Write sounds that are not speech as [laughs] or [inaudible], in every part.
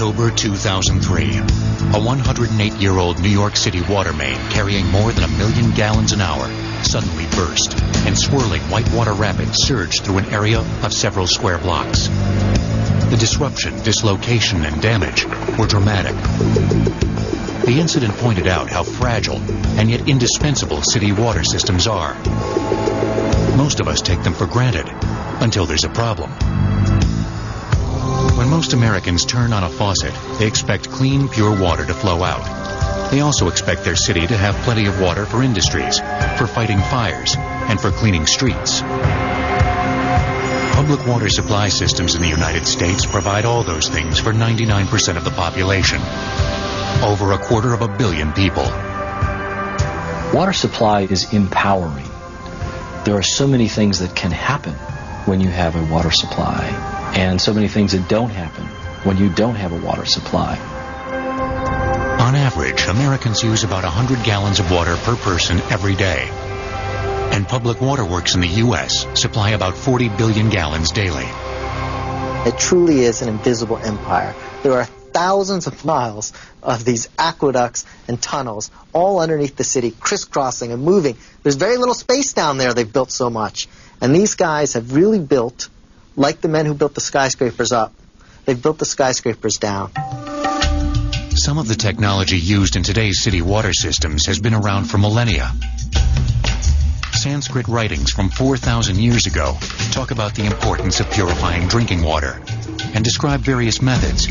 October 2003, a 108-year-old New York City water main carrying more than a million gallons an hour suddenly burst, and swirling whitewater rapids surged through an area of several square blocks. The disruption, dislocation, and damage were dramatic. The incident pointed out how fragile and yet indispensable city water systems are. Most of us take them for granted until there's a problem. When most Americans turn on a faucet, they expect clean, pure water to flow out. They also expect their city to have plenty of water for industries, for fighting fires, and for cleaning streets. Public water supply systems in the United States provide all those things for 99% of the population. Over a quarter of a billion people. Water supply is empowering. There are so many things that can happen when you have a water supply and so many things that don't happen when you don't have a water supply. On average, Americans use about 100 gallons of water per person every day. And Public Water Works in the U.S. supply about 40 billion gallons daily. It truly is an invisible empire. There are thousands of miles of these aqueducts and tunnels all underneath the city, crisscrossing and moving. There's very little space down there. They've built so much. And these guys have really built like the men who built the skyscrapers up, they've built the skyscrapers down. Some of the technology used in today's city water systems has been around for millennia. Sanskrit writings from 4,000 years ago talk about the importance of purifying drinking water and describe various methods,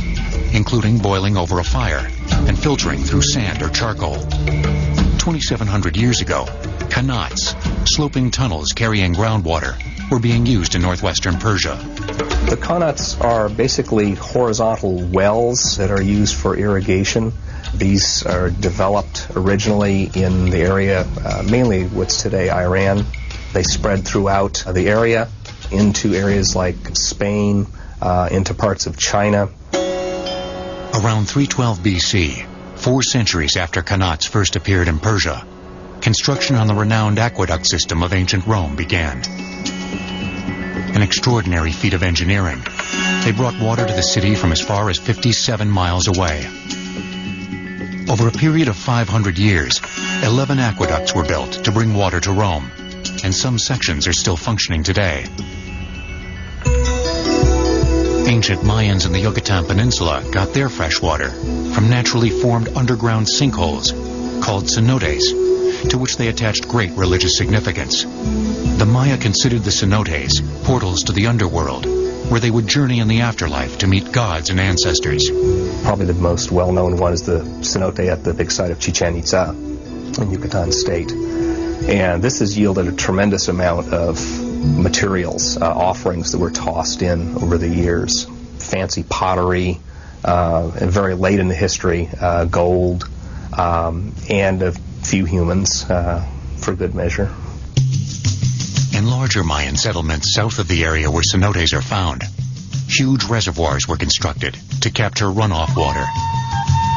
including boiling over a fire and filtering through sand or charcoal. 2,700 years ago, qanats, sloping tunnels carrying groundwater, were being used in northwestern Persia. The qanats are basically horizontal wells that are used for irrigation. These are developed originally in the area, uh, mainly what's today Iran. They spread throughout the area into areas like Spain, uh, into parts of China. Around 312 BC, four centuries after qanats first appeared in Persia, construction on the renowned aqueduct system of ancient Rome began an extraordinary feat of engineering. They brought water to the city from as far as 57 miles away. Over a period of 500 years, 11 aqueducts were built to bring water to Rome, and some sections are still functioning today. Ancient Mayans in the Yucatan Peninsula got their fresh water from naturally formed underground sinkholes called cenotes to which they attached great religious significance. The Maya considered the cenotes portals to the underworld, where they would journey in the afterlife to meet gods and ancestors. Probably the most well-known one is the cenote at the big site of Chichen Itza in Yucatan State. And this has yielded a tremendous amount of materials, uh, offerings that were tossed in over the years. Fancy pottery, uh, and very late in the history, uh, gold, um, and few humans uh, for good measure. In larger Mayan settlements south of the area where cenotes are found, huge reservoirs were constructed to capture runoff water.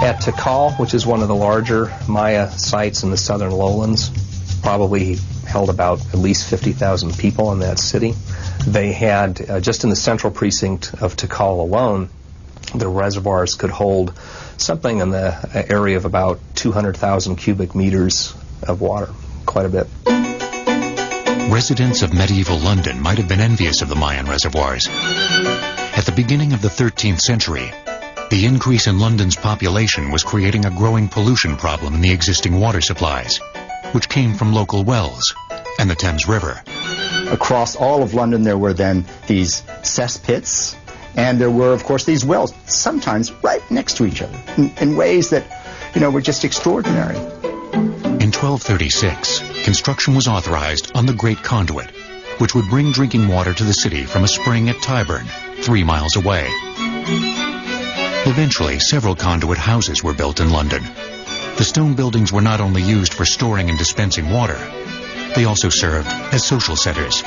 At Tikal, which is one of the larger Maya sites in the southern lowlands, probably held about at least 50,000 people in that city. They had, uh, just in the central precinct of Tikal alone, the reservoirs could hold something in the area of about 200,000 cubic meters of water, quite a bit. Residents of medieval London might have been envious of the Mayan reservoirs. At the beginning of the 13th century, the increase in London's population was creating a growing pollution problem in the existing water supplies, which came from local wells and the Thames River. Across all of London, there were then these cesspits, and there were, of course, these wells, sometimes right next to each other, in, in ways that, you know, were just extraordinary. In 1236, construction was authorized on the Great Conduit, which would bring drinking water to the city from a spring at Tyburn, three miles away. Eventually, several conduit houses were built in London. The stone buildings were not only used for storing and dispensing water, they also served as social centers.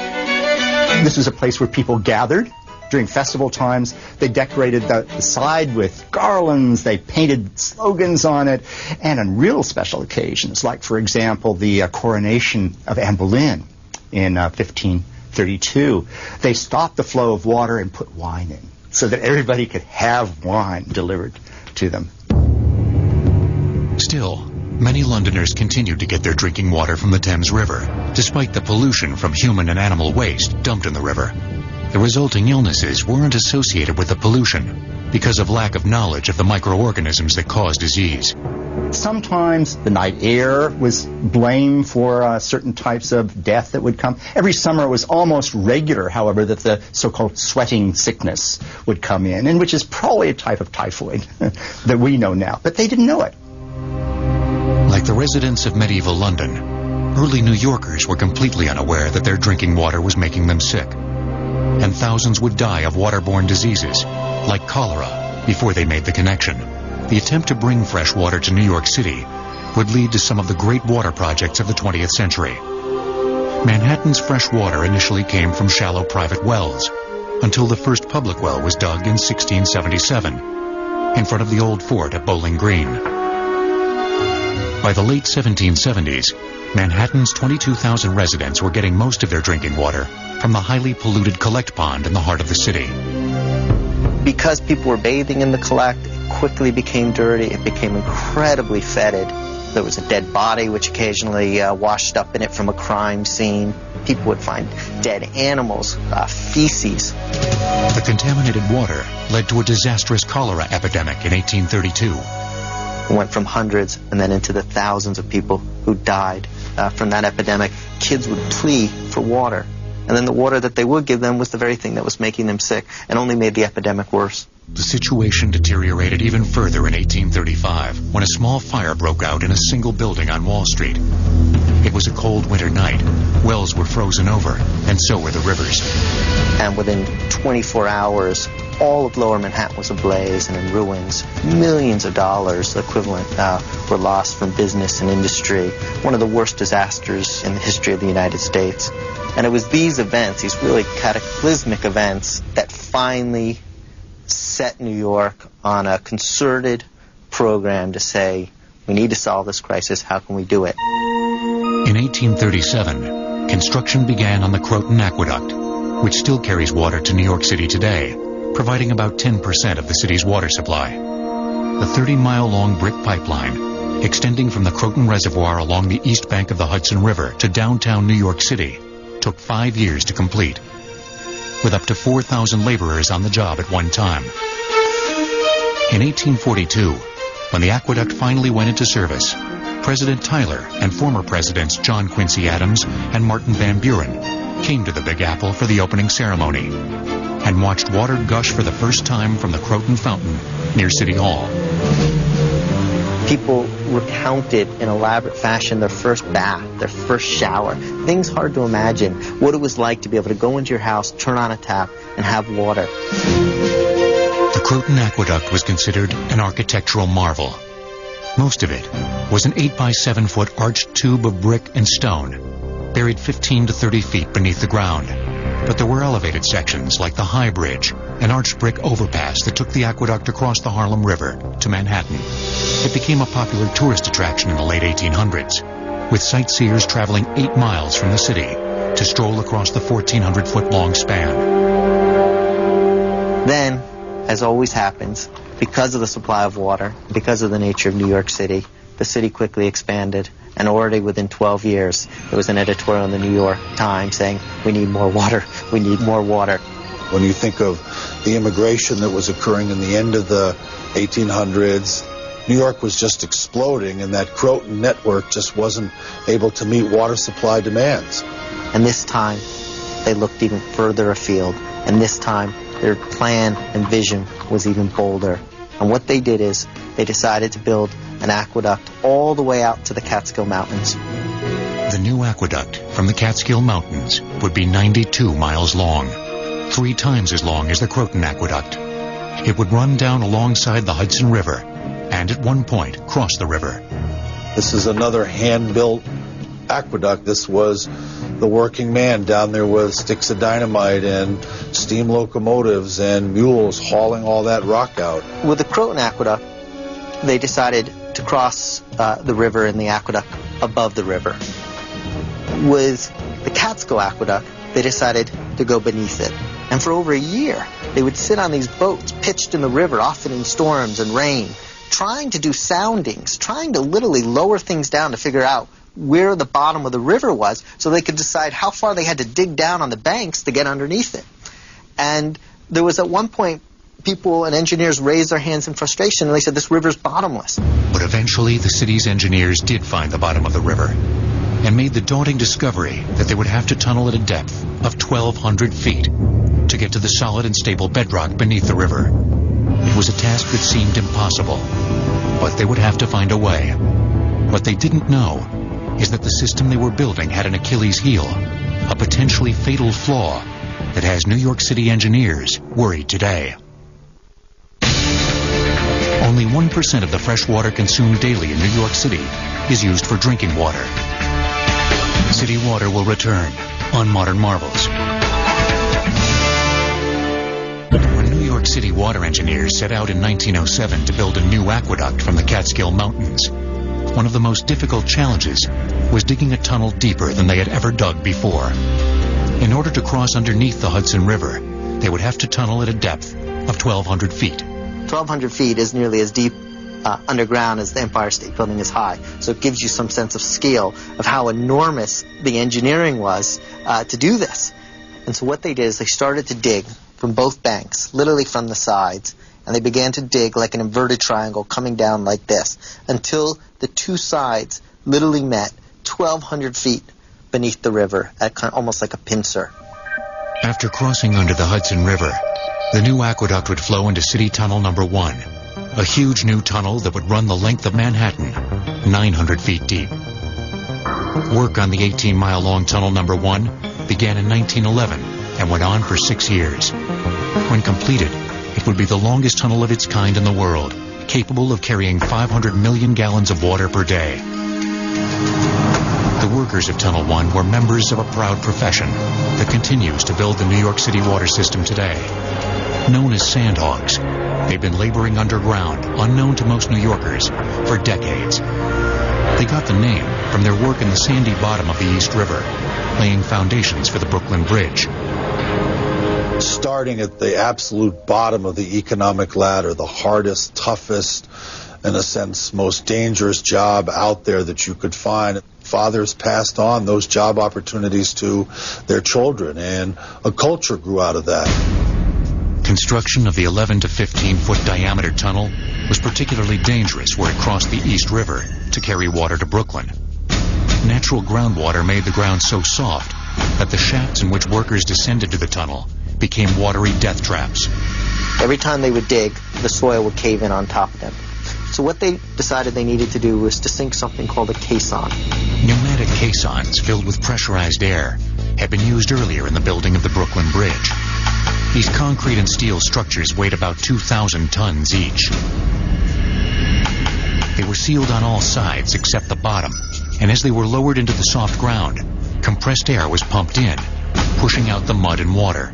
This was a place where people gathered during festival times. They decorated the, the, side with garlands. They painted slogans on it. And on real special occasions, like, for example, the uh, coronation of Anne Boleyn in uh, 1532, they stopped the flow of water and put wine in. so that everybody could have wine delivered to them. Still, many Londoners continued to get their drinking water from the Thames River, despite the pollution from human and animal waste dumped in the river. The resulting illnesses weren't associated with the pollution because of lack of knowledge of the microorganisms that cause disease. Sometimes the night air was blamed for uh, certain types of death that would come. Every summer it was almost regular, however, that the so-called sweating sickness would come in, and which is probably a type of typhoid [laughs] that we know now, but they didn't know it. Like the residents of medieval London, early New Yorkers were completely unaware that their drinking water was making them sick. And thousands would die of waterborne diseases, like cholera, before they made the connection. The attempt to bring fresh water to New York City would lead to some of the great water projects of the 20th century. Manhattan's fresh water initially came from shallow private wells, until the first public well was dug in 1677, in front of the old fort at Bowling Green. By the late 1770s, Manhattan's 22,000 residents were getting most of their drinking water from the highly polluted collect pond in the heart of the city. Because people were bathing in the collect, it quickly became dirty. It became incredibly fetid. There was a dead body, which occasionally uh, washed up in it from a crime scene. People would find dead animals, uh, feces. The contaminated water led to a disastrous cholera epidemic in 1832. It went from hundreds and then into the thousands of people who died uh, from that epidemic. Kids would plea for water. And then the water that they would give them was the very thing that was making them sick and only made the epidemic worse. The situation deteriorated even further in 1835 when a small fire broke out in a single building on Wall Street. It was a cold winter night. Wells were frozen over, and so were the rivers. And within 24 hours, all of lower Manhattan was ablaze and in ruins. Millions of dollars equivalent uh, were lost from business and industry. One of the worst disasters in the history of the United States. And it was these events, these really cataclysmic events, that finally set New York on a concerted program to say, we need to solve this crisis. How can we do it? In 1837, construction began on the Croton Aqueduct, which still carries water to New York City today, providing about 10% of the city's water supply. The 30-mile-long brick pipeline, extending from the Croton Reservoir along the east bank of the Hudson River to downtown New York City, took five years to complete, with up to 4,000 laborers on the job at one time. In 1842, when the aqueduct finally went into service, President Tyler and former presidents John Quincy Adams and Martin Van Buren came to the Big Apple for the opening ceremony and watched water gush for the first time from the Croton Fountain near City Hall. People recounted in elaborate fashion their first bath, their first shower, things hard to imagine, what it was like to be able to go into your house, turn on a tap, and have water. The Croton Aqueduct was considered an architectural marvel. Most of it was an 8 by 7 foot arched tube of brick and stone, buried 15 to 30 feet beneath the ground. But there were elevated sections like the High Bridge, an arched brick overpass that took the aqueduct across the Harlem River to Manhattan. It became a popular tourist attraction in the late 1800s, with sightseers traveling eight miles from the city to stroll across the 1,400 foot long span. Then, as always happens, because of the supply of water, because of the nature of New York City, the city quickly expanded. And already within 12 years, there was an editorial in the New York Times saying, we need more water, [laughs] we need more water. When you think of the immigration that was occurring in the end of the 1800s, New York was just exploding, and that Croton network just wasn't able to meet water supply demands. And this time, they looked even further afield. And this time, their plan and vision was even bolder. And what they did is they decided to build an aqueduct all the way out to the Catskill Mountains. The new aqueduct from the Catskill Mountains would be 92 miles long, three times as long as the Croton Aqueduct. It would run down alongside the Hudson River and at one point cross the river. This is another hand-built aqueduct. This was the working man. Down there with sticks of dynamite and steam locomotives and mules hauling all that rock out. With the Croton Aqueduct, they decided to cross uh, the river and the aqueduct above the river. With the Catskill Aqueduct, they decided to go beneath it. And for over a year, They would sit on these boats pitched in the river, often in storms and rain, trying to do soundings, trying to literally lower things down to figure out where the bottom of the river was so they could decide how far they had to dig down on the banks to get underneath it. And there was at one point people and engineers raised their hands in frustration and they said this river's bottomless. But eventually the city's engineers did find the bottom of the river and made the daunting discovery that they would have to tunnel at a depth of 1,200 feet to get to the solid and stable bedrock beneath the river. It was a task that seemed impossible, but they would have to find a way. What they didn't know is that the system they were building had an Achilles heel, a potentially fatal flaw that has New York City engineers worried today. Only 1% of the fresh water consumed daily in New York City is used for drinking water. City Water will return on Modern Marvels. When New York City water engineers set out in 1907 to build a new aqueduct from the Catskill Mountains, one of the most difficult challenges was digging a tunnel deeper than they had ever dug before. In order to cross underneath the Hudson River, they would have to tunnel at a depth of 1,200 feet. 1,200 feet is nearly as deep uh, underground as the Empire State Building is high. So it gives you some sense of scale of how enormous the engineering was uh, to do this. And so what they did is they started to dig from both banks, literally from the sides, and they began to dig like an inverted triangle coming down like this until the two sides literally met 1,200 feet beneath the river at kind of almost like a pincer. After crossing under the Hudson River, the new aqueduct would flow into City Tunnel Number 1, a huge new tunnel that would run the length of Manhattan, 900 feet deep. Work on the 18-mile-long Tunnel Number 1 began in 1911 and went on for six years. When completed, it would be the longest tunnel of its kind in the world, capable of carrying 500 million gallons of water per day. The workers of Tunnel 1 were members of a proud profession that continues to build the New York City water system today. Known as sandhogs, they've been laboring underground, unknown to most New Yorkers, for decades. They got the name from their work in the sandy bottom of the East River, laying foundations for the Brooklyn Bridge. Starting at the absolute bottom of the economic ladder, the hardest, toughest, in a sense, most dangerous job out there that you could find. Fathers passed on those job opportunities to their children, and a culture grew out of that. Construction of the 11 to 15 foot diameter tunnel was particularly dangerous where it crossed the East River to carry water to Brooklyn. Natural groundwater made the ground so soft that the shafts in which workers descended to the tunnel became watery death traps. Every time they would dig, the soil would cave in on top of them. So what they decided they needed to do was to sink something called a caisson. Pneumatic caissons filled with pressurized air had been used earlier in the building of the Brooklyn Bridge. These concrete and steel structures weighed about 2,000 tons each. They were sealed on all sides except the bottom, and as they were lowered into the soft ground, compressed air was pumped in, pushing out the mud and water.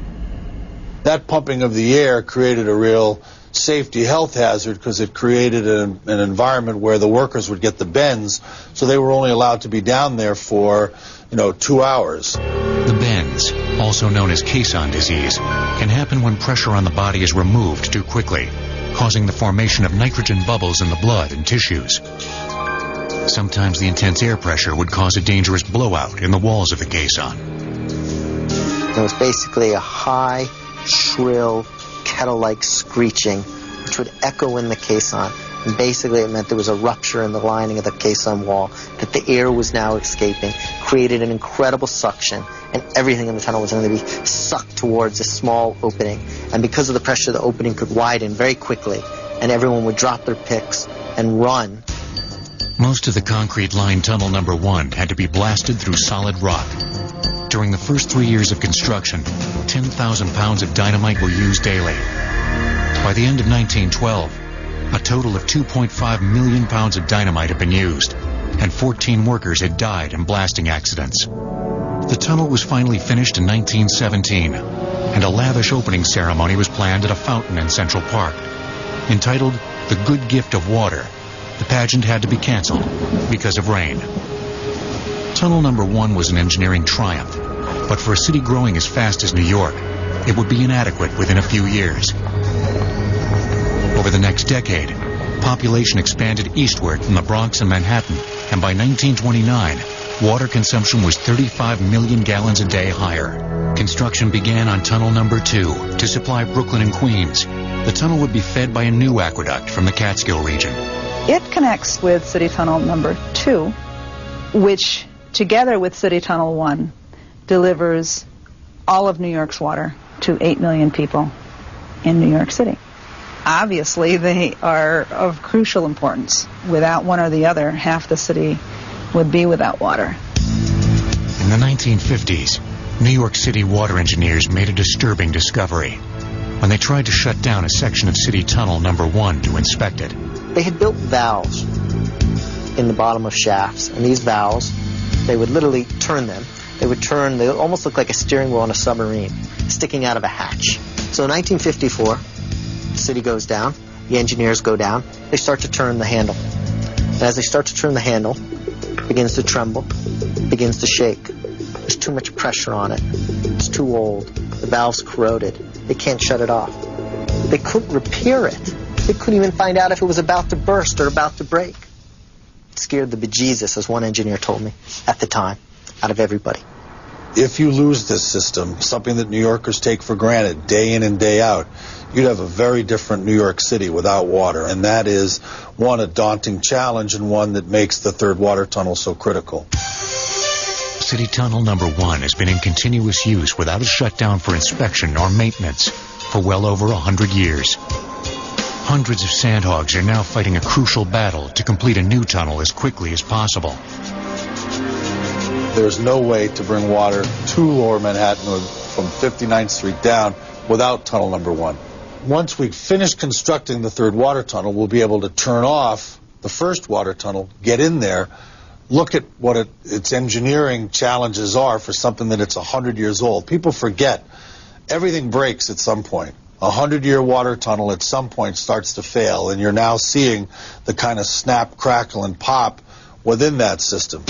That pumping of the air created a real safety health hazard because it created an, an, environment where the workers would get the bends, so they were only allowed to be down there for, you know, two hours. The bends, also known as caisson disease, can happen when pressure on the body is removed too quickly, causing the formation of nitrogen bubbles in the blood and tissues. Sometimes the intense air pressure would cause a dangerous blowout in the walls of the caisson. It was basically a high, shrill, kettle-like screeching, which would echo in the caisson. And basically, it meant there was a rupture in the lining of the caisson wall, that the air was now escaping, created an incredible suction, and everything in the tunnel was going to be sucked towards a small opening. And because of the pressure, the opening could widen very quickly, and everyone would drop their picks and run. Most of the concrete line tunnel number one had to be blasted through solid rock. During the first three years of construction, 10,000 pounds of dynamite were used daily. By the end of 1912, a total of 2.5 million pounds of dynamite had been used, and 14 workers had died in blasting accidents. The tunnel was finally finished in 1917, and a lavish opening ceremony was planned at a fountain in Central Park. Entitled The Good Gift of Water, the pageant had to be canceled because of rain. Tunnel number one was an engineering triumph, but for a city growing as fast as New York, it would be inadequate within a few years. Over the next decade, population expanded eastward from the Bronx and Manhattan, and by 1929, water consumption was 35 million gallons a day higher. Construction began on tunnel number two to supply Brooklyn and Queens. The tunnel would be fed by a new aqueduct from the Catskill region. It connects with City Tunnel number two, which together with City Tunnel one delivers all of New York's water to 8 million people in New York City. Obviously, they are of crucial importance. Without one or the other, half the city would be without water. In the 1950s, New York City water engineers made a disturbing discovery when they tried to shut down a section of City Tunnel number one to inspect it. They had built valves in the bottom of shafts, and these valves, they would literally turn them. They would turn, they almost look like a steering wheel on a submarine, sticking out of a hatch. So in 1954, the city goes down, the engineers go down, they start to turn the handle. And as they start to turn the handle, it begins to tremble, begins to shake. There's too much pressure on it. It's too old. The valve's corroded. They can't shut it off. They couldn't repair it. They couldn't even find out if it was about to burst or about to break. It scared the bejesus, as one engineer told me at the time, out of everybody. If you lose this system, something that New Yorkers take for granted day in and day out, you'd have a very different New York City without water. And that is, one, a daunting challenge and one that makes the third water tunnel so critical. City Tunnel number one has been in continuous use without a shutdown for inspection or maintenance for well over a hundred years. Hundreds of sandhogs are now fighting a crucial battle to complete a new tunnel as quickly as possible. There's no way to bring water to Lower Manhattan or from 59th Street down without tunnel number one. Once we finish constructing the third water tunnel, we'll be able to turn off the first water tunnel, get in there, look at what it, its engineering challenges are for something that it's 100 years old. People forget everything breaks at some point. A 100 year water tunnel at some point starts to fail, and you're now seeing the kind of snap, crackle, and pop within that system.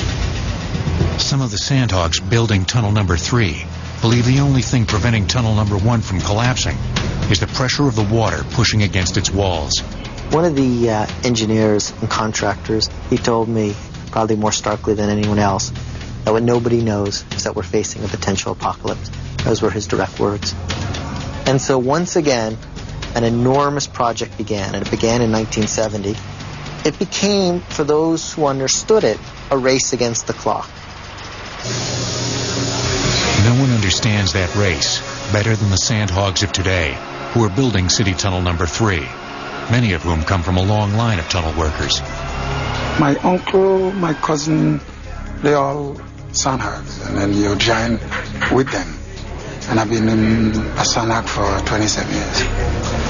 Some of the sandhogs building tunnel number three believe the only thing preventing tunnel number one from collapsing is the pressure of the water pushing against its walls. One of the uh, engineers and contractors, he told me, probably more starkly than anyone else, that what nobody knows is that we're facing a potential apocalypse. Those were his direct words. And so once again, an enormous project began, and it began in 1970. It became, for those who understood it, a race against the clock. No one understands that race better than the sandhogs of today, who are building City Tunnel number three, many of whom come from a long line of tunnel workers. My uncle, my cousin, they all sandhogs, and then you join with them. And I've been in a sandhog for 27 years.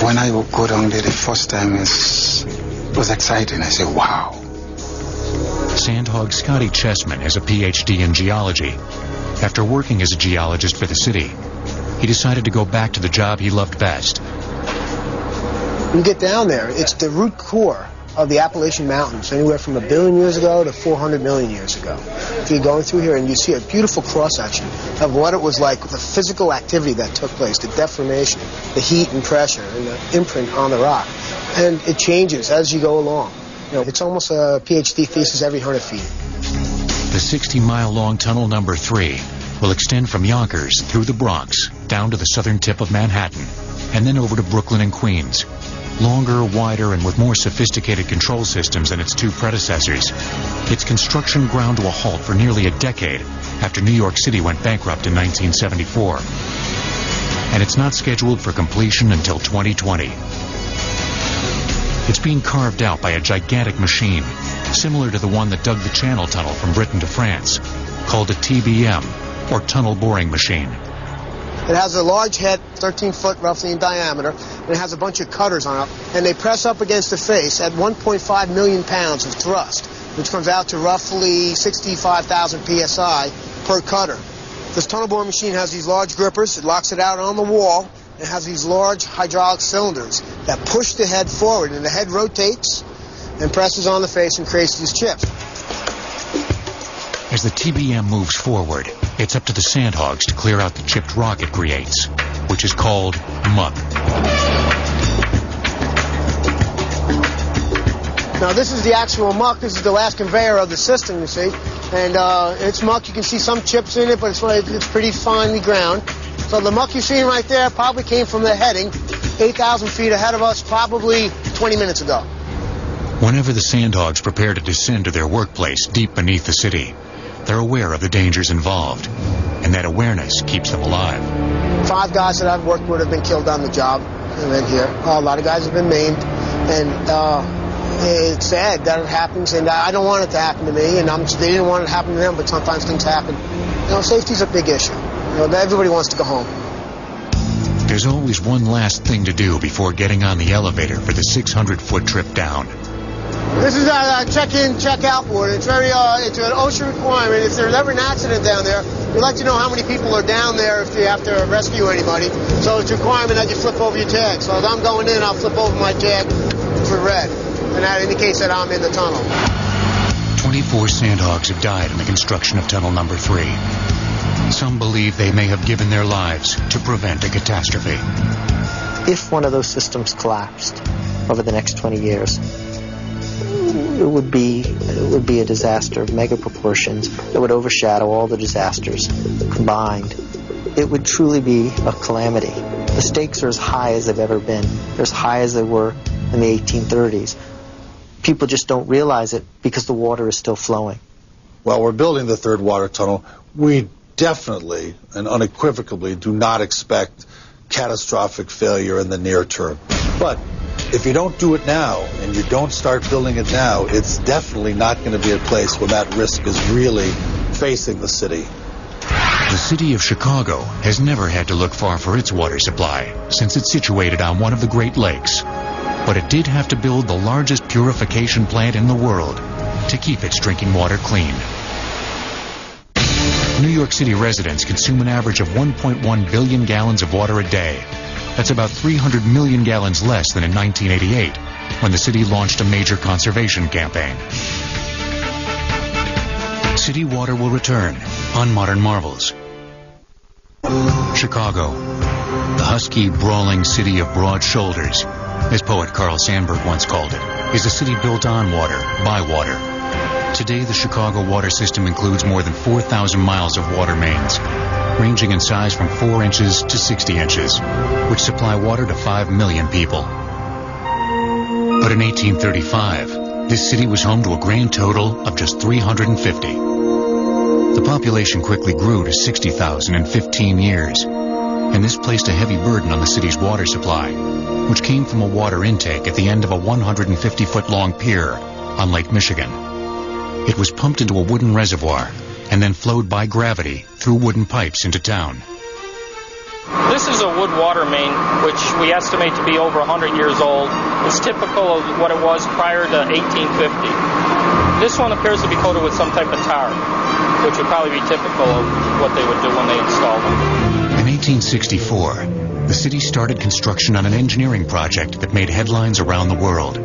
When I go down there the first time, it was exciting. I said, wow. Sandhog Scotty Chessman has a PhD in geology. After working as a geologist for the city, he decided to go back to the job he loved best. You get down there, it's the root core of the Appalachian Mountains, anywhere from a billion years ago to 400 million years ago. If you're going through here and you see a beautiful cross-section of what it was like, the physical activity that took place, the deformation, the heat and pressure, and the imprint on the rock. And it changes as you go along. You know, it's almost a PhD thesis every 100 feet. The 60-mile-long tunnel number three will extend from Yonkers through the Bronx down to the southern tip of Manhattan and then over to Brooklyn and Queens. Longer, wider, and with more sophisticated control systems than its two predecessors, its construction ground to a halt for nearly a decade after New York City went bankrupt in 1974. And it's not scheduled for completion until 2020. It's being carved out by a gigantic machine, similar to the one that dug the Channel Tunnel from Britain to France, called a TBM, or Tunnel Boring Machine. It has a large head, 13 foot roughly in diameter, and it has a bunch of cutters on it, and they press up against the face at 1.5 million pounds of thrust, which comes out to roughly 65,000 psi per cutter. This tunnel boring machine has these large grippers. It locks it out on the wall. It has these large hydraulic cylinders that push the head forward, and the head rotates and presses on the face and creates these chips. As the TBM moves forward, it's up to the sandhogs to clear out the chipped rock it creates. which is called muck. Now this is the actual muck. This is the last conveyor of the system, you see. And uh, it's muck. You can see some chips in it, but it's, it's pretty finely ground. So the muck you're seeing right there probably came from the heading 8,000 feet ahead of us probably 20 minutes ago. Whenever the sandhogs prepare to descend to their workplace deep beneath the city, they're aware of the dangers involved, and that awareness keeps them alive. Five guys that I've worked with have been killed on the job, and then here. a lot of guys have been maimed, and uh, it's sad that it happens, and I don't want it to happen to me, and I'm, they didn't want it to happen to them, but sometimes things happen. You know, safety's a big issue. You know, everybody wants to go home. There's always one last thing to do before getting on the elevator for the 600-foot trip down. This is a check-in, check-out board. It's very, uh, it's an OSHA requirement. If there's ever an accident down there, we'd like to know how many people are down there if you have to rescue anybody. So it's a requirement that you flip over your tag. So as I'm going in, I'll flip over my tag for red and that indicates that I'm in the tunnel. 24 sandhogs have died in the construction of tunnel number three. Some believe they may have given their lives to prevent a catastrophe. If one of those systems collapsed over the next 20 years, it would be it would be a disaster of mega proportions that would overshadow all the disasters combined. It would truly be a calamity. The stakes are as high as they've ever been. They're as high as they were in the 1830s people just don't realize it because the water is still flowing. While we're building the third water tunnel, we definitely and unequivocally do not expect catastrophic failure in the near term. But if you don't do it now and you don't start building it now, it's definitely not going to be a place where that risk is really facing the city. The city of Chicago has never had to look far for its water supply since it's situated on one of the Great Lakes but it did have to build the largest purification plant in the world to keep its drinking water clean. New York City residents consume an average of 1.1 billion gallons of water a day. That's about 300 million gallons less than in 1988, when the city launched a major conservation campaign. City water will return on Modern Marvels. Chicago, the husky, brawling city of broad shoulders, as poet Carl Sandburg once called it, is a city built on water, by water. Today, the Chicago water system includes more than 4,000 miles of water mains, ranging in size from 4 inches to 60 inches, which supply water to 5 million people. But in 1835, this city was home to a grand total of just 350. The population quickly grew to 60,000 in 15 years, and this placed a heavy burden on the city's water supply which came from a water intake at the end of a 150-foot-long pier on Lake Michigan. It was pumped into a wooden reservoir and then flowed by gravity through wooden pipes into town. This is a wood water main, which we estimate to be over 100 years old. It's typical of what it was prior to 1850. This one appears to be coated with some type of tar, which would probably be typical of what they would do when they installed it. In 1864, the city started construction on an engineering project that made headlines around the world.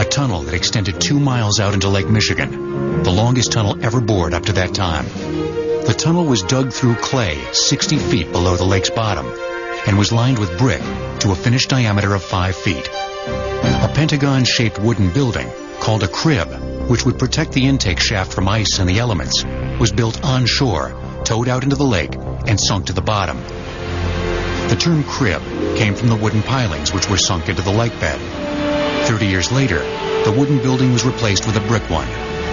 A tunnel that extended two miles out into Lake Michigan, the longest tunnel ever bored up to that time. The tunnel was dug through clay 60 feet below the lake's bottom and was lined with brick to a finished diameter of 5 feet. A pentagon-shaped wooden building called a crib, which would protect the intake shaft from ice and the elements, was built onshore, towed out into the lake, and sunk to the bottom. The term crib came from the wooden pilings which were sunk into the lake bed. Thirty years later, the wooden building was replaced with a brick one,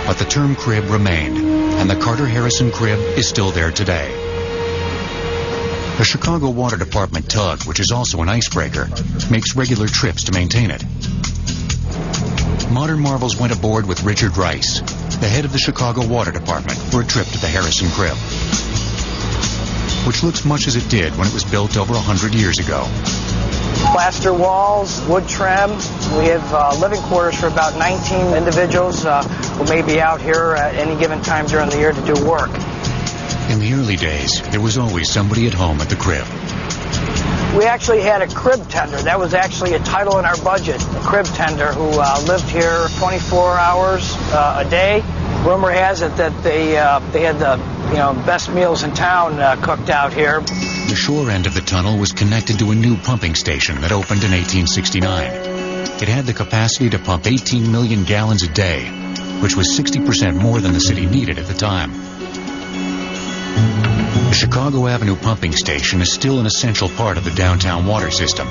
but the term crib remained, and the Carter Harrison crib is still there today. The Chicago Water Department tug, which is also an icebreaker, makes regular trips to maintain it. Modern Marvels went aboard with Richard Rice, the head of the Chicago Water Department, for a trip to the Harrison Crib which looks much as it did when it was built over 100 years ago. Plaster walls, wood trim. We have uh, living quarters for about 19 individuals uh, who may be out here at any given time during the year to do work. In the early days, there was always somebody at home at the crib. We actually had a crib tender. That was actually a title in our budget. A crib tender who uh, lived here 24 hours uh, a day. Rumor has it that they uh, they had the you know, best meals in town uh, cooked out here. The shore end of the tunnel was connected to a new pumping station that opened in 1869. It had the capacity to pump 18 million gallons a day, which was 60% more than the city needed at the time. The Chicago Avenue pumping station is still an essential part of the downtown water system,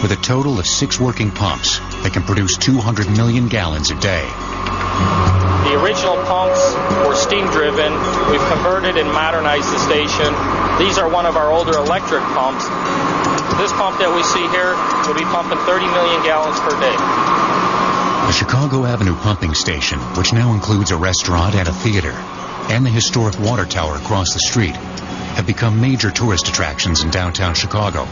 with a total of six working pumps that can produce 200 million gallons a day. The original pumps were steam driven. We've converted and modernized the station. These are one of our older electric pumps. This pump that we see here will be pumping 30 million gallons per day. The Chicago Avenue pumping station, which now includes a restaurant and a theater, and the historic water tower across the street, have become major tourist attractions in downtown Chicago.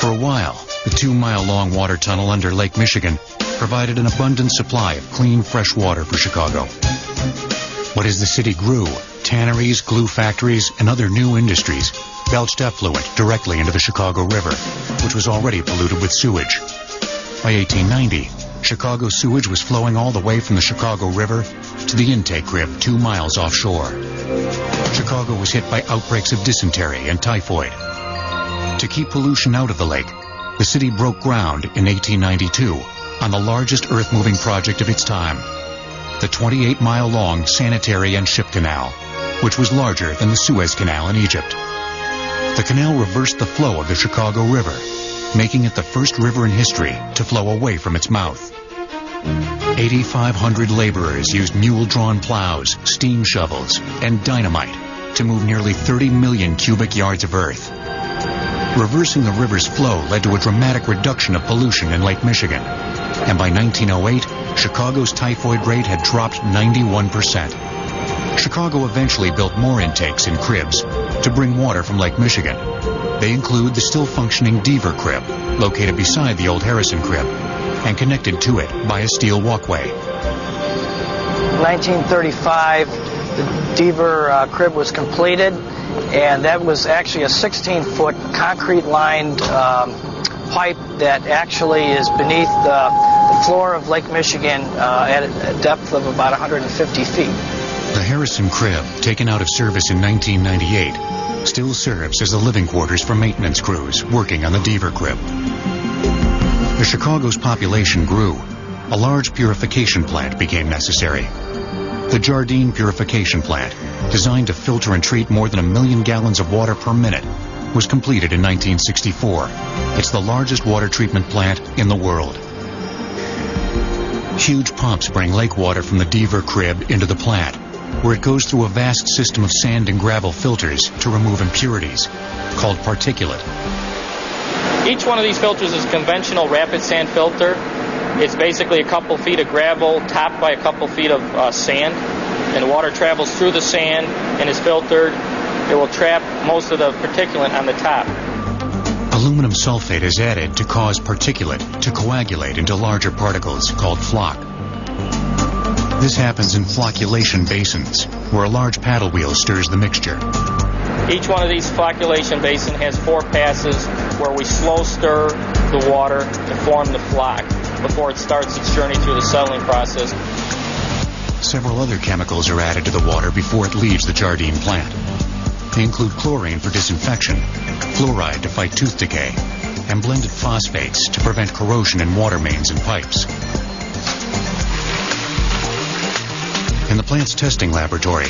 For a while, the two-mile-long water tunnel under Lake Michigan provided an abundant supply of clean, fresh water for Chicago. But as the city grew, tanneries, glue factories, and other new industries belched effluent directly into the Chicago River, which was already polluted with sewage. By 1890, Chicago sewage was flowing all the way from the Chicago River to the intake crib two miles offshore. Chicago was hit by outbreaks of dysentery and typhoid. To keep pollution out of the lake, the city broke ground in 1892 on the largest earth-moving project of its time, the 28-mile-long sanitary and ship canal, which was larger than the Suez Canal in Egypt. The canal reversed the flow of the Chicago River, making it the first river in history to flow away from its mouth. 8,500 laborers used mule-drawn plows, steam shovels, and dynamite to move nearly 30 million cubic yards of earth. Reversing the river's flow led to a dramatic reduction of pollution in Lake Michigan. And by 1908, Chicago's typhoid rate had dropped 91%. Chicago eventually built more intakes in cribs to bring water from Lake Michigan. They include the still functioning Dever Crib, located beside the old Harrison Crib, and connected to it by a steel walkway. 1935, the Dever uh, Crib was completed, and that was actually a 16-foot concrete-lined um, pipe that actually is beneath the, the floor of Lake Michigan uh, at a depth of about 150 feet. The Harrison Crib, taken out of service in 1998, still serves as the living quarters for maintenance crews working on the Dever Crib. As Chicago's population grew, a large purification plant became necessary. The Jardine Purification Plant, designed to filter and treat more than a million gallons of water per minute, was completed in 1964. It's the largest water treatment plant in the world. Huge pumps bring lake water from the Dever Crib into the plant, where it goes through a vast system of sand and gravel filters to remove impurities, called particulate. Each one of these filters is a conventional rapid sand filter. It's basically a couple feet of gravel topped by a couple feet of uh, sand, and the water travels through the sand and is filtered. It will trap most of the particulate on the top. Aluminum sulfate is added to cause particulate to coagulate into larger particles called floc. This happens in flocculation basins, where a large paddle wheel stirs the mixture. Each one of these flocculation basins has four passes where we slow stir the water to form the floc before it starts its journey through the settling process. Several other chemicals are added to the water before it leaves the Jardine plant. They include chlorine for disinfection, fluoride to fight tooth decay, and blended phosphates to prevent corrosion in water mains and pipes. In the plant's testing laboratory,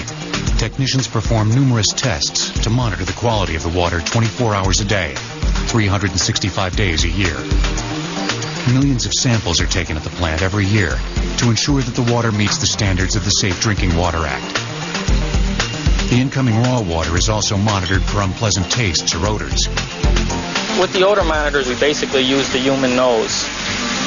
technicians perform numerous tests to monitor the quality of the water 24 hours a day, 365 days a year. Millions of samples are taken at the plant every year to ensure that the water meets the standards of the Safe Drinking Water Act. The incoming raw water is also monitored for unpleasant tastes or odors. With the odor monitors, we basically use the human nose.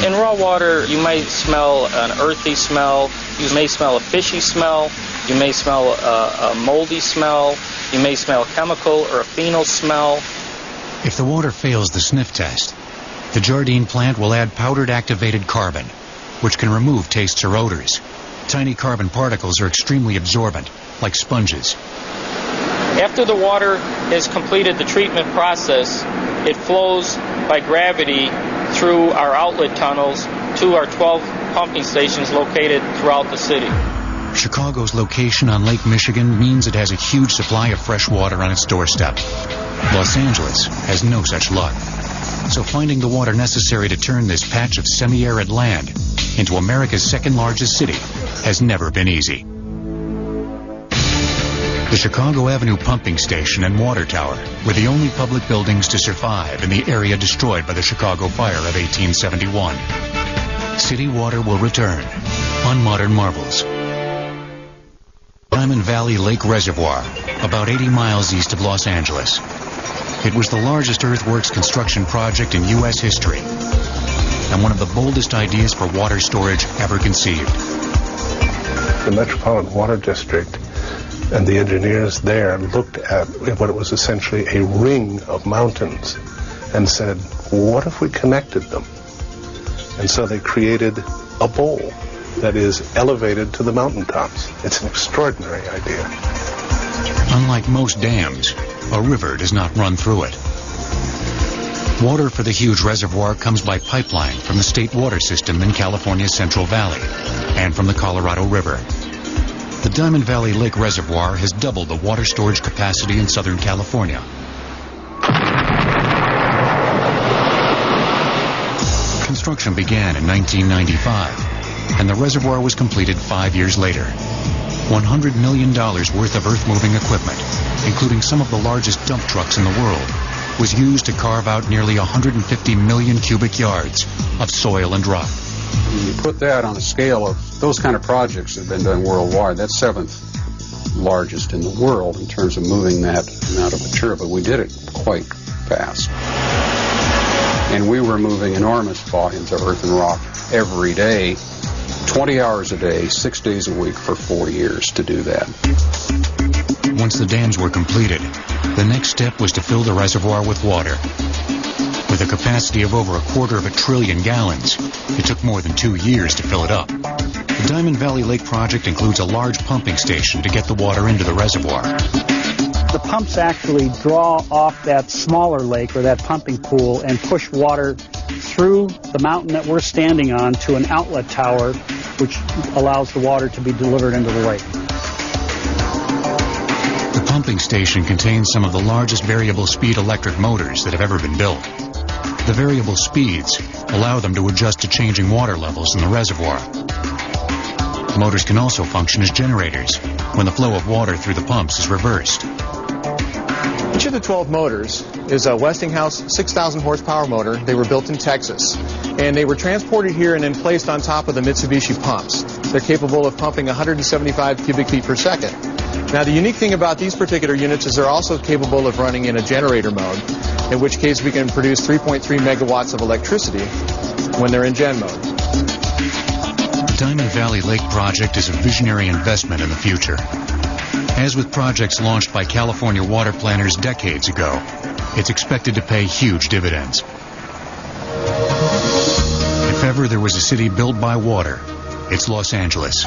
In raw water, you may smell an earthy smell, you may smell a fishy smell, you may smell a, a moldy smell, you may smell a chemical or a phenol smell. If the water fails the sniff test, the Jardine plant will add powdered activated carbon, which can remove tastes or odors. Tiny carbon particles are extremely absorbent, like sponges. After the water has completed the treatment process, it flows by gravity through our outlet tunnels to our 12 pumping stations located throughout the city. Chicago's location on Lake Michigan means it has a huge supply of fresh water on its doorstep. Los Angeles has no such luck. So finding the water necessary to turn this patch of semi-arid land into America's second largest city has never been easy. The Chicago Avenue pumping station and water tower were the only public buildings to survive in the area destroyed by the Chicago fire of 1871. City water will return on modern marvels. Diamond Valley Lake Reservoir, about 80 miles east of Los Angeles. It was the largest earthworks construction project in U.S. history and one of the boldest ideas for water storage ever conceived. The Metropolitan Water District and the engineers there looked at what was essentially a ring of mountains and said, what if we connected them? And so they created a bowl that is elevated to the mountaintops. It's an extraordinary idea. Unlike most dams, a river does not run through it. Water for the huge reservoir comes by pipeline from the state water system in California's Central Valley and from the Colorado River. The Diamond Valley Lake Reservoir has doubled the water storage capacity in Southern California. Construction began in 1995, and the reservoir was completed five years later. $100 million worth of earth-moving equipment, including some of the largest dump trucks in the world, was used to carve out nearly 150 million cubic yards of soil and rock. When you put that on a scale of those kind of projects that have been done worldwide, that's seventh largest in the world in terms of moving that amount of material, but we did it quite fast. And we were moving enormous volumes of earth and rock every day 20 hours a day, six days a week for four years to do that. Once the dams were completed, the next step was to fill the reservoir with water. With a capacity of over a quarter of a trillion gallons, it took more than two years to fill it up. The Diamond Valley Lake project includes a large pumping station to get the water into the reservoir. The pumps actually draw off that smaller lake or that pumping pool and push water through the mountain that we're standing on to an outlet tower which allows the water to be delivered into the lake. The pumping station contains some of the largest variable speed electric motors that have ever been built. The variable speeds allow them to adjust to changing water levels in the reservoir. Motors can also function as generators when the flow of water through the pumps is reversed. Each of the 12 motors is a Westinghouse 6,000 horsepower motor. They were built in Texas. And they were transported here and then placed on top of the Mitsubishi pumps. They're capable of pumping 175 cubic feet per second. Now, the unique thing about these particular units is they're also capable of running in a generator mode, in which case we can produce 3.3 megawatts of electricity when they're in gen mode. The Diamond Valley Lake project is a visionary investment in the future. As with projects launched by California water planners decades ago, it's expected to pay huge dividends. If ever there was a city built by water, it's Los Angeles.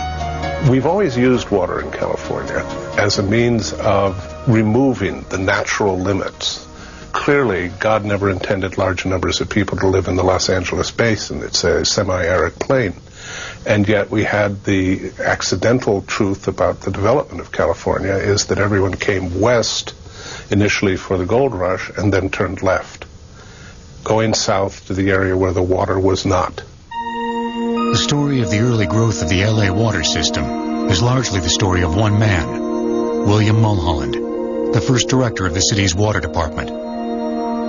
We've always used water in California as a means of removing the natural limits. Clearly, God never intended large numbers of people to live in the Los Angeles basin. It's a semi-arid plain. And yet we had the accidental truth about the development of California is that everyone came west initially for the gold rush and then turned left, going south to the area where the water was not. The story of the early growth of the LA water system is largely the story of one man, William Mulholland, the first director of the city's water department.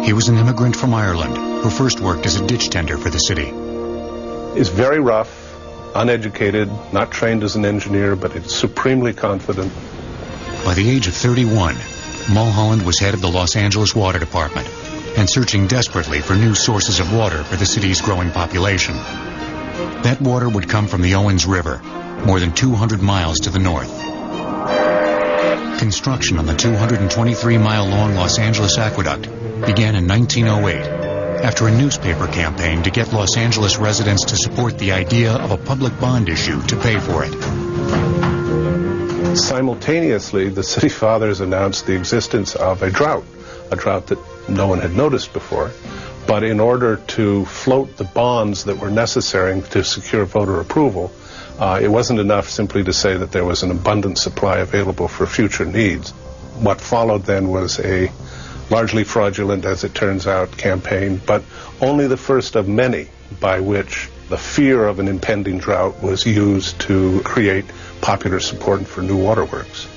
He was an immigrant from Ireland who first worked as a ditch tender for the city. Is very rough, uneducated, not trained as an engineer, but is supremely confident. By the age of 31, Mulholland was head of the Los Angeles Water Department and searching desperately for new sources of water for the city's growing population. That water would come from the Owens River, more than 200 miles to the north. Construction on the 223-mile-long Los Angeles Aqueduct began in 1908 after a newspaper campaign to get Los Angeles residents to support the idea of a public bond issue to pay for it. Simultaneously, the city [laughs] fathers announced the existence of a drought, a drought that no one had noticed before. But in order to float the bonds that were necessary to secure voter approval, Uh, it wasn't enough simply to say that there was an abundant supply available for future needs. What followed then was a largely fraudulent, as it turns out, campaign, but only the first of many by which the fear of an impending drought was used to create popular support for new waterworks.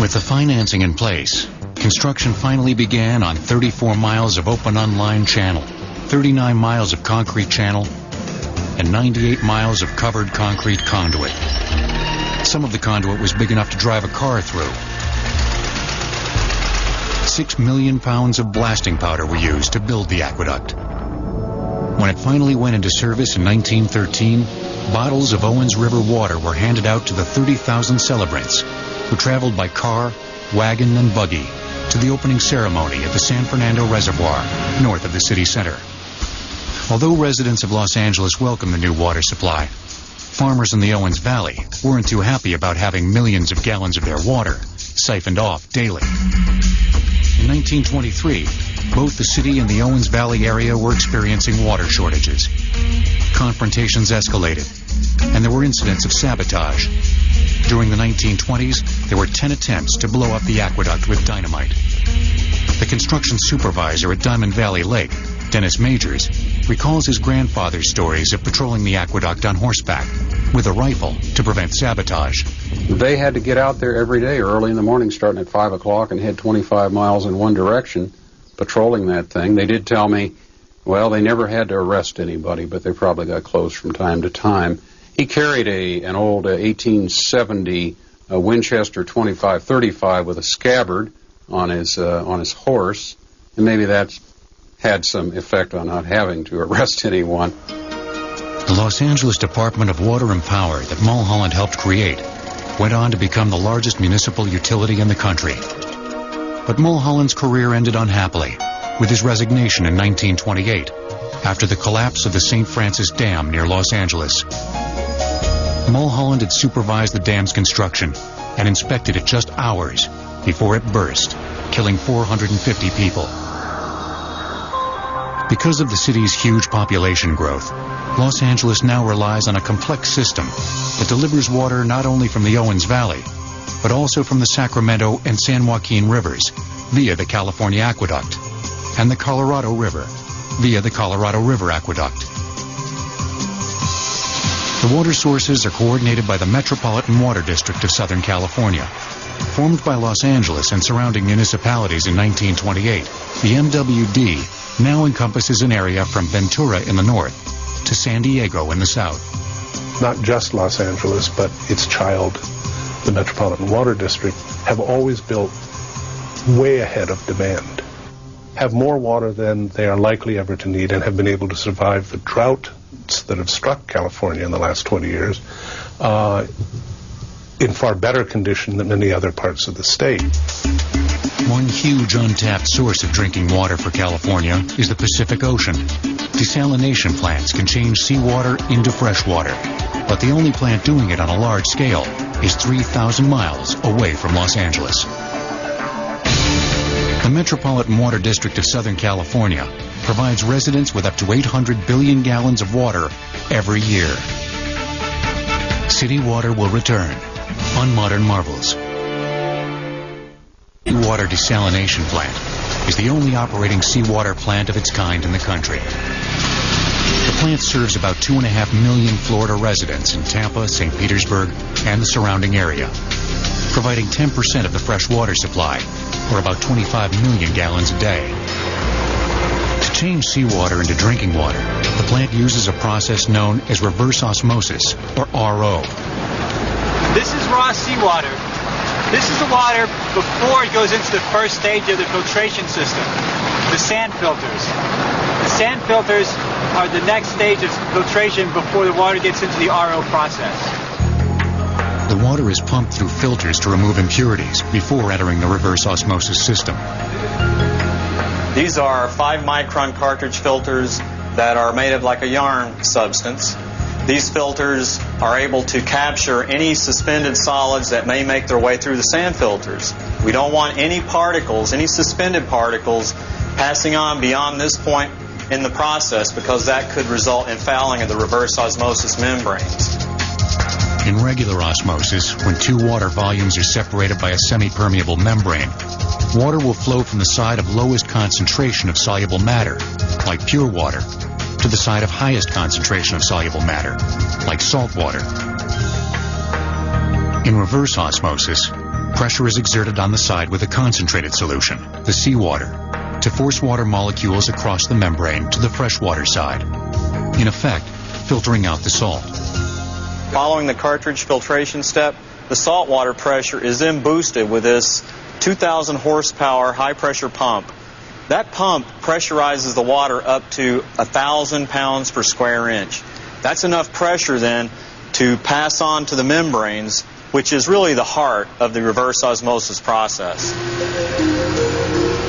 With the financing in place, construction finally began on 34 miles of open unlined channel, 39 miles of concrete channel, and 98 miles of covered concrete conduit. Some of the conduit was big enough to drive a car through. Six million pounds of blasting powder were used to build the aqueduct. When it finally went into service in 1913, bottles of Owens River water were handed out to the 30,000 celebrants who traveled by car, wagon, and buggy to the opening ceremony at the San Fernando Reservoir, north of the city center. Although residents of Los Angeles welcomed the new water supply, farmers in the Owens Valley weren't too happy about having millions of gallons of their water siphoned off daily. In 1923, both the city and the Owens Valley area were experiencing water shortages. Confrontations escalated, and there were incidents of sabotage. During the 1920s, there were 10 attempts to blow up the aqueduct with dynamite. The construction supervisor at Diamond Valley Lake, Dennis Majors, recalls his grandfather's stories of patrolling the aqueduct on horseback with a rifle to prevent sabotage. They had to get out there every day early in the morning, starting at 5 o'clock, and head 25 miles in one direction, patrolling that thing. They did tell me, well, they never had to arrest anybody, but they probably got close from time to time. He carried a an old uh, 1870 uh, Winchester 2535 with a scabbard on his uh, on his horse, and maybe that's had some effect on not having to arrest [laughs] anyone. The Los Angeles Department of Water and Power that Mulholland helped create went on to become the largest municipal utility in the country. But Mulholland's career ended unhappily with his resignation in 1928 after the collapse of the St. Francis Dam near Los Angeles. Mulholland had supervised the dam's construction and inspected it just hours before it burst, killing 450 people. Because of the city's huge population growth, Los Angeles now relies on a complex system that delivers water not only from the Owens Valley, but also from the Sacramento and San Joaquin rivers via the California Aqueduct and the Colorado River via the Colorado River Aqueduct. The water sources are coordinated by the Metropolitan Water District of Southern California. Formed by Los Angeles and surrounding municipalities in 1928, the MWD now encompasses an area from Ventura in the north to San Diego in the south. Not just Los Angeles, but its child, the Metropolitan Water District, have always built way ahead of demand, have more water than they are likely ever to need, and have been able to survive the droughts that have struck California in the last 20 years uh, in far better condition than many other parts of the state. One huge untapped source of drinking water for California is the Pacific Ocean. Desalination plants can change seawater into fresh water, but the only plant doing it on a large scale is 3,000 miles away from Los Angeles. The Metropolitan Water District of Southern California provides residents with up to 800 billion gallons of water every year. City water will return on Modern Marvels. Water Desalination Plant is the only operating seawater plant of its kind in the country. The plant serves about 2.5 million Florida residents in Tampa, St. Petersburg, and the surrounding area, providing 10% of the fresh water supply, or about 25 million gallons a day. To change seawater into drinking water, the plant uses a process known as reverse osmosis, or RO. This is raw seawater. This is the water before it goes into the first stage of the filtration system, the sand filters. The sand filters are the next stage of filtration before the water gets into the RO process. The water is pumped through filters to remove impurities before entering the reverse osmosis system. These are 5 micron cartridge filters that are made of like a yarn substance. These filters are able to capture any suspended solids that may make their way through the sand filters. We don't want any particles, any suspended particles, passing on beyond this point in the process because that could result in fouling of the reverse osmosis membranes. In regular osmosis, when two water volumes are separated by a semi-permeable membrane, water will flow from the side of lowest concentration of soluble matter, like pure water, to the side of highest concentration of soluble matter, like salt water. In reverse osmosis, pressure is exerted on the side with a concentrated solution, the seawater, to force water molecules across the membrane to the freshwater side, in effect, filtering out the salt. Following the cartridge filtration step, the saltwater pressure is then boosted with this 2,000 horsepower high pressure pump. That pump pressurizes the water up to 1,000 pounds per square inch. That's enough pressure then to pass on to the membranes, which is really the heart of the reverse osmosis process.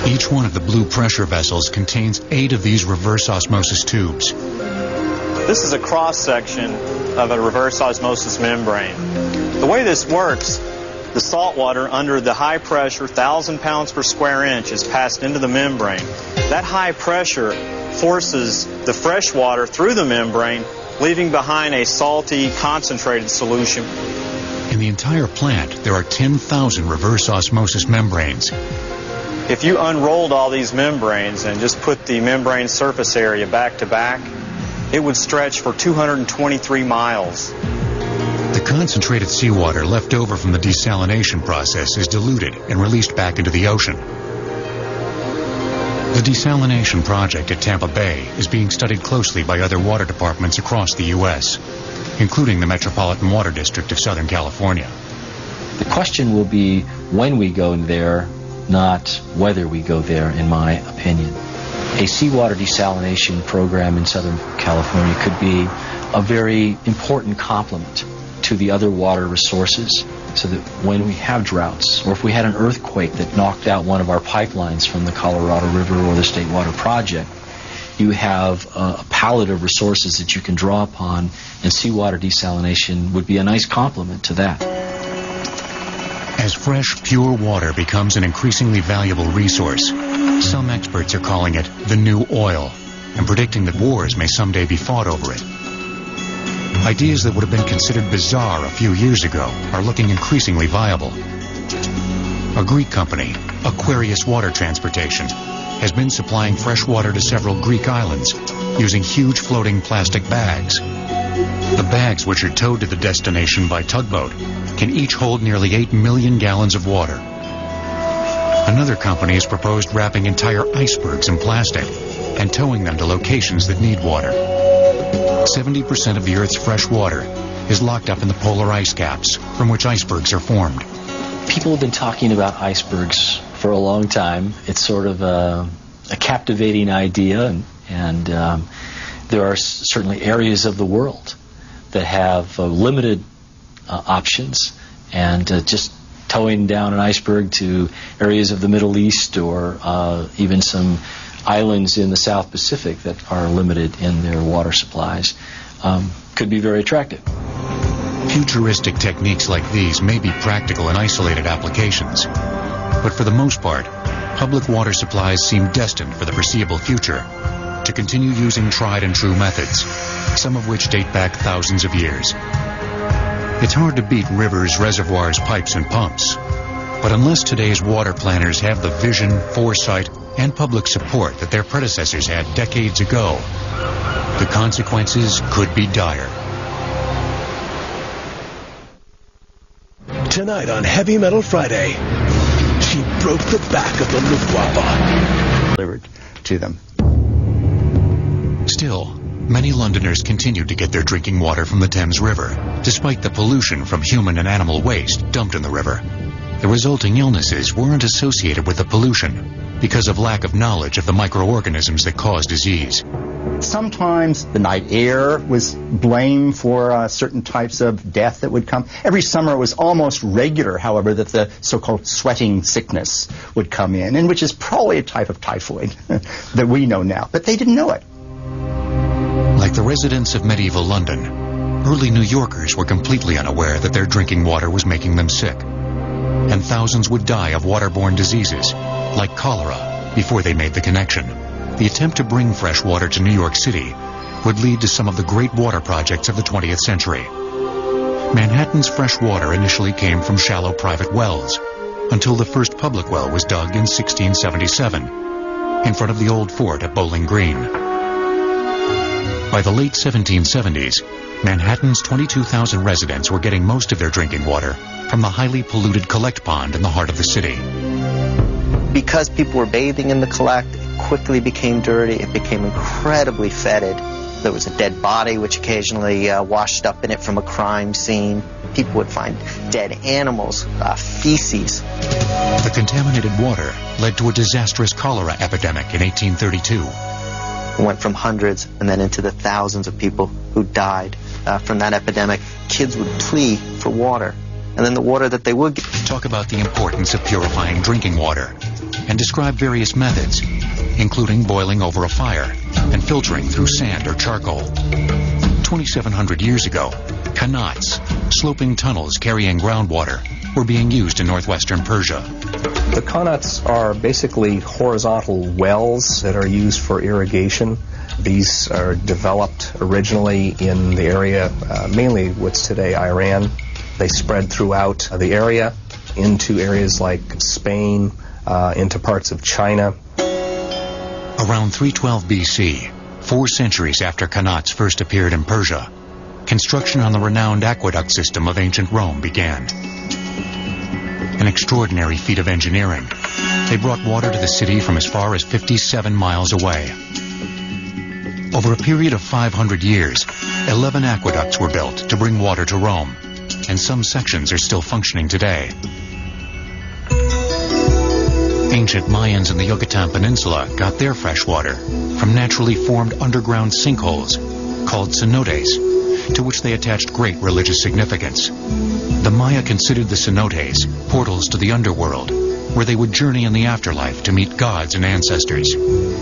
Each one of the blue pressure vessels contains eight of these reverse osmosis tubes. This is a cross section of a reverse osmosis membrane. The way this works, the salt water under the high pressure 1,000 pounds per square inch is passed into the membrane. That high pressure forces the fresh water through the membrane, leaving behind a salty, concentrated solution. In the entire plant, there are 10,000 reverse osmosis membranes. If you unrolled all these membranes and just put the membrane surface area back to back, it would stretch for 223 miles. The concentrated seawater left over from the desalination process is diluted and released back into the ocean. The desalination project at Tampa Bay is being studied closely by other water departments across the U.S., including the Metropolitan Water District of Southern California. The question will be when we go there, not whether we go there, in my opinion. A seawater desalination program in Southern California could be a very important complement to the other water resources so that when we have droughts or if we had an earthquake that knocked out one of our pipelines from the Colorado River or the State Water Project, you have a palette of resources that you can draw upon, and seawater desalination would be a nice complement to that. As fresh, pure water becomes an increasingly valuable resource, some experts are calling it the new oil and predicting that wars may someday be fought over it. Ideas that would have been considered bizarre a few years ago are looking increasingly viable. A Greek company, Aquarius Water Transportation, has been supplying fresh water to several Greek islands using huge floating plastic bags. The bags, which are towed to the destination by tugboat, can each hold nearly 8 million gallons of water. Another company has proposed wrapping entire icebergs in plastic and towing them to locations that need water. 70% of the Earth's fresh water is locked up in the polar ice caps from which icebergs are formed. People have been talking about icebergs for a long time. It's sort of a, a captivating idea, and, and um, there are certainly areas of the world that have uh, limited uh, options, and uh, just towing down an iceberg to areas of the Middle East or uh, even some islands in the South Pacific that are limited in their water supplies um, could be very attractive. Futuristic techniques like these may be practical in isolated applications, but for the most part, public water supplies seem destined for the foreseeable future to continue using tried and true methods, some of which date back thousands of years. It's hard to beat rivers, reservoirs, pipes, and pumps. But unless today's water planners have the vision, foresight, and public support that their predecessors had decades ago, the consequences could be dire. Tonight on Heavy Metal Friday, she broke the back of the Luftwaffe. Delivered to them. Still, many Londoners continue to get their drinking water from the Thames River, despite the pollution from human and animal waste dumped in the river. The resulting illnesses weren't associated with the pollution because of lack of knowledge of the microorganisms that cause disease. Sometimes the night air was blamed for uh, certain types of death that would come. Every summer it was almost regular, however, that the so-called sweating sickness would come in, and which is probably a type of typhoid [laughs] that we know now. But they didn't know it. Like the residents of medieval London, early New Yorkers were completely unaware that their drinking water was making them sick. And thousands would die of waterborne diseases, like cholera, before they made the connection. The attempt to bring fresh water to New York City would lead to some of the great water projects of the 20th century. Manhattan's fresh water initially came from shallow private wells until the first public well was dug in 1677 in front of the old fort at Bowling Green. By the late 1770s, Manhattan's 22,000 residents were getting most of their drinking water from the highly polluted collect pond in the heart of the city. Because people were bathing in the collect, it quickly became dirty. It became incredibly fetid. There was a dead body which occasionally uh, washed up in it from a crime scene. People would find dead animals, uh, feces. The contaminated water led to a disastrous cholera epidemic in 1832. Went from hundreds and then into the thousands of people who died uh, from that epidemic. Kids would plea for water. And then the water that they would get. Talk about the importance of purifying drinking water and describe various methods, including boiling over a fire and filtering through sand or charcoal. 2,700 years ago, qanats, sloping tunnels carrying groundwater, were being used in northwestern Persia. The qanats are basically horizontal wells that are used for irrigation. These are developed originally in the area, uh, mainly what's today Iran. They spread throughout the area into areas like Spain, uh, into parts of China. Around 312 BC, four centuries after qanats first appeared in Persia, construction on the renowned aqueduct system of ancient Rome began. An extraordinary feat of engineering. They brought water to the city from as far as 57 miles away. Over a period of 500 years, 11 aqueducts were built to bring water to Rome, and some sections are still functioning today. Ancient Mayans in the Yucatan Peninsula got their fresh water from naturally formed underground sinkholes called cenotes, to which they attached great religious significance. The Maya considered the cenotes portals to the underworld, where they would journey in the afterlife to meet gods and ancestors.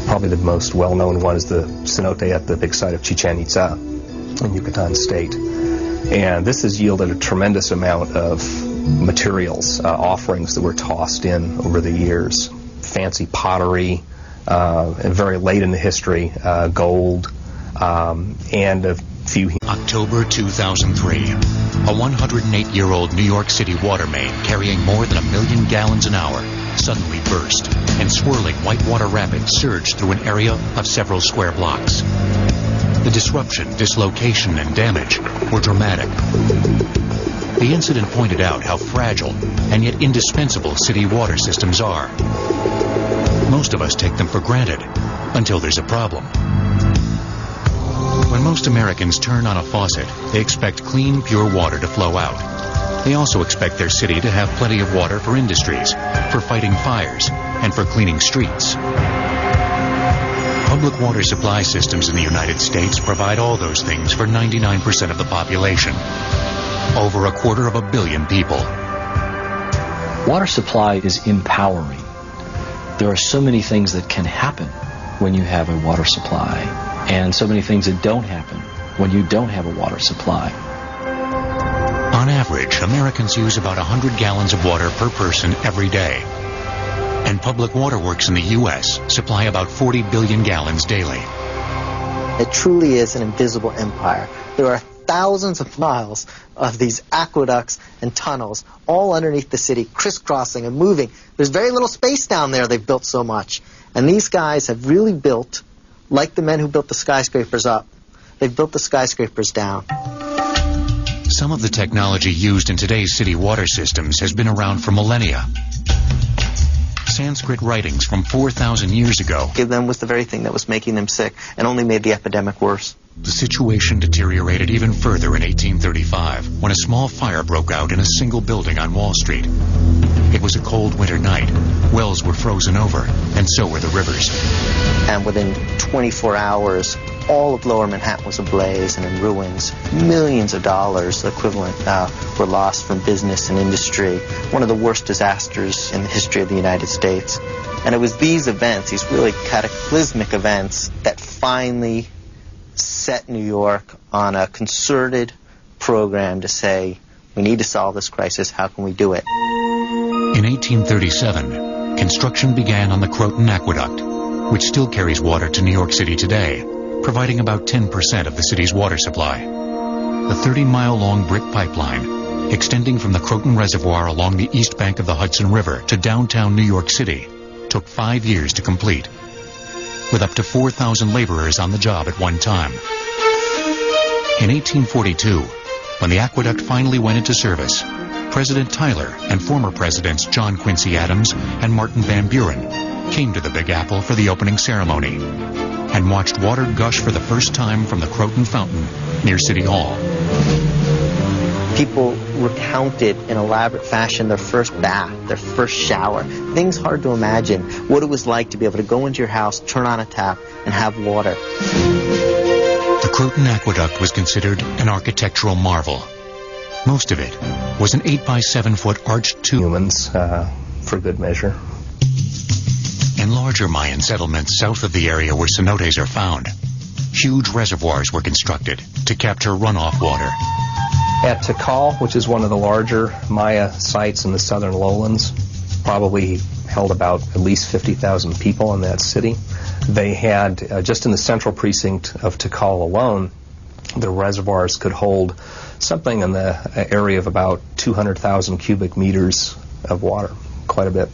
Probably the most well-known one is the cenote at the big site of Chichen Itza in Yucatan State. And this has yielded a tremendous amount of materials, uh, offerings that were tossed in over the years. Fancy pottery, uh, and very late in the history, uh, gold, um, and a few. October 2003. A 108-year-old New York City water main carrying more than a million gallons an hour suddenly burst, and swirling whitewater rapids surged through an area of several square blocks. The disruption, dislocation, and damage were dramatic. The incident pointed out how fragile and yet indispensable city water systems are. Most of us take them for granted until there's a problem. When most Americans turn on a faucet, they expect clean, pure water to flow out. They also expect their city to have plenty of water for industries, for fighting fires, and for cleaning streets. Public water supply systems in the United States provide all those things for 99% of the population. Over a quarter of a billion people. Water supply is empowering. There are so many things that can happen when you have a water supply, and so many things that don't happen when you don't have a water supply. On average, Americans use about 100 gallons of water per person every day. And Public Water Works in the U.S. supply about 40 billion gallons daily. It truly is an invisible empire. There are thousands of miles of these aqueducts and tunnels all underneath the city, crisscrossing and moving. There's very little space down there. They've built so much. And these guys have really built, like the men who built the skyscrapers up, they've built the skyscrapers down. Some of the technology used in today's city water systems has been around for millennia. Sanskrit writings from 4,000 years ago. Give them was the very thing that was making them sick and only made the epidemic worse. The situation deteriorated even further in 1835 when a small fire broke out in a single building on Wall Street. It was a cold winter night. Wells were frozen over, and so were the rivers. And within 24 hours, all of lower Manhattan was ablaze and in ruins. Millions of dollars equivalent uh, were lost from business and industry. One of the worst disasters in the history of the United States. And it was these events, these really cataclysmic events, that finally set New York on a concerted program to say, we need to solve this crisis. How can we do it? In 1837, construction began on the Croton Aqueduct, which still carries water to New York City today, providing about 10% of the city's water supply. the 30-mile-long brick pipeline, extending from the Croton Reservoir along the east bank of the Hudson River to downtown New York City, took five years to complete, with up to 4,000 laborers on the job at one time. In 1842, when the aqueduct finally went into service, President Tyler and former presidents John Quincy Adams and Martin Van Buren came to the Big Apple for the opening ceremony and watched water gush for the first time from the Croton Fountain near City Hall. People recounted in elaborate fashion their first bath, their first shower. Things hard to imagine what it was like to be able to go into your house, turn on a tap, and have water. The Croton Aqueduct was considered an architectural marvel. Most of it was an 8 by 7 foot arched tomb. Humans, uh, for good measure. In larger Mayan settlements south of the area where cenotes are found, huge reservoirs were constructed to capture runoff water. At Tikal, which is one of the larger Maya sites in the southern lowlands, probably held about at least 50,000 people in that city. They had, uh, just in the central precinct of Tikal alone, the reservoirs could hold something in the area of about 200,000 cubic meters of water, quite a bit.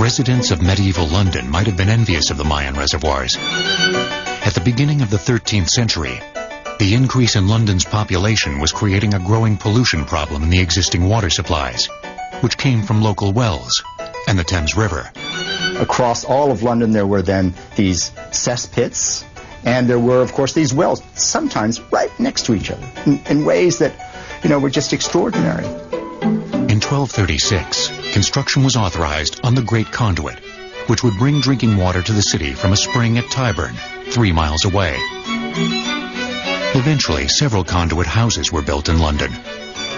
Residents of medieval London might have been envious of the Mayan reservoirs. At the beginning of the 13th century, the increase in London's population was creating a growing pollution problem in the existing water supplies, which came from local wells and the Thames River. Across all of London, there were then these cesspits, and there were, of course, these wells, sometimes right next to each other, in, in ways that, you know, were just extraordinary. In 1236, construction was authorized on the Great Conduit, which would bring drinking water to the city from a spring at Tyburn, three miles away. Eventually, several conduit houses were built in London.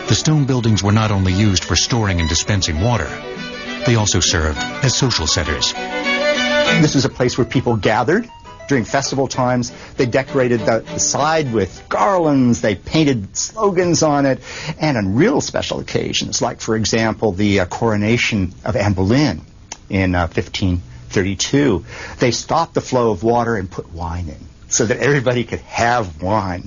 The stone buildings were not only used for storing and dispensing water, they also served as social centers. This was a place where people gathered during festival times. They decorated the, side with garlands, they painted slogans on it, and on real special occasions, like, for example, the uh, coronation of Anne Boleyn in uh, 1532, they stopped the flow of water and put wine in so that everybody could have wine.